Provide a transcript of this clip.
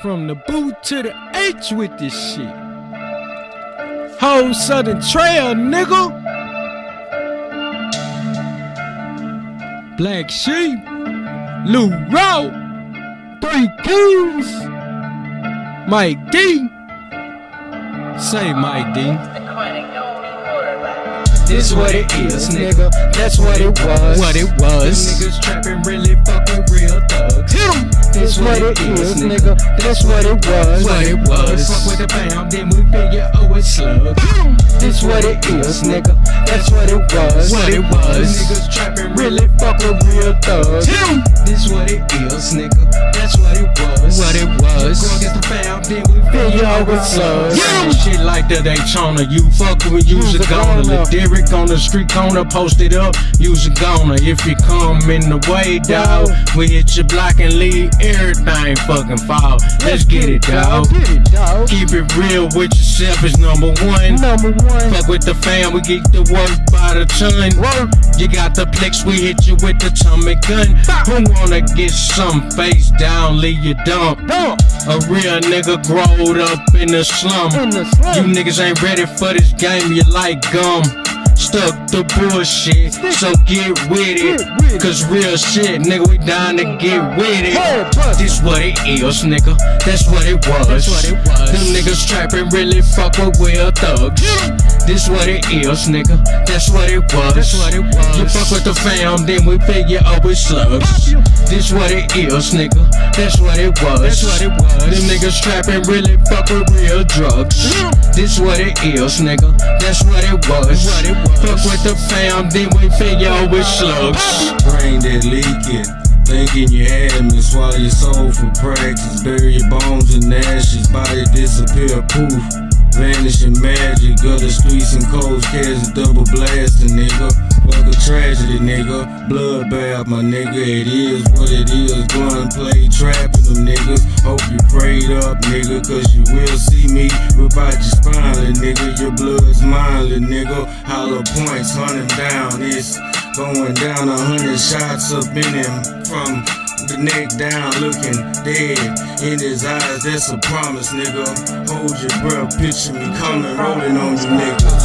From the boot to the H with this shit. Whole Southern Trail, nigga. Black Sheep, Lou Rowe, Three Kings, Mike D. Say Mike D. This what it is, nigga. That's what it was. What it was. Niggas trapping really fuck with real thugs. Hit 'em. This what it is, nigga. That's what it was. What it was. Fuck with the pound, then we figure oh it's slugs. This what it is, nigga. That's what it was. What it was. Niggas trapping really fuck with real thugs. Hit 'em. This what it is, nigga. That's what it was. What it was. Go against the pound, then we figure oh it's slugs. Yeah. Shit like the Daytona, you fuck with use a goner. Lil Derek on the street corner, post it up, use a goner. If you come in the way, dawg, we hit your block and leave everything fucking fall. Let's get it, dawg. Get it, dog. Keep it real with yourself is number one. Number one. Fuck with the fam, we get the work by the ton. Work. You got the plex, we hit you with the tummy gun. Who wanna get some face down, leave you dump? Dump. A real nigga growed up in the slum. In the slum. You niggas ain't ready for this game, you like gum. Stuck to bullshit, so get with it. Cause real shit, nigga, we down to get with it. This what it is, nigga. That's what it was. That's what it was. Them niggas trapping really fuck with real thugs. This what it is, nigga. That's what it was. That's what it was. You fuck with the fam, then we figure oh it's slugs. This what it is, nigga. That's what it was. That's what it was. Them niggas trapping really fuck with real drugs. This what it is, nigga. That's what it was. What it was. Fuck with the fam, then we figure oh it's slugs. brain that leaking. Thinking you had me, swallow your soul for practice. Bury your bones in ashes, body disappear, poof. Vanishing magic of the streets and cold cats, double blasting, nigga. Fuck a tragedy, nigga. Bloodbath, my nigga. It is what it is. Gun play trapping them niggas. Hope you prayed up, nigga, cause you will see me rip out your spine, nigga. Your blood's mine, nigga. Hollow points, hunting down. It's Going down a hundred shots up in him from the neck down, looking dead in his eyes. That's a promise, nigga. Hold your breath, picture me coming, rolling on you niggas.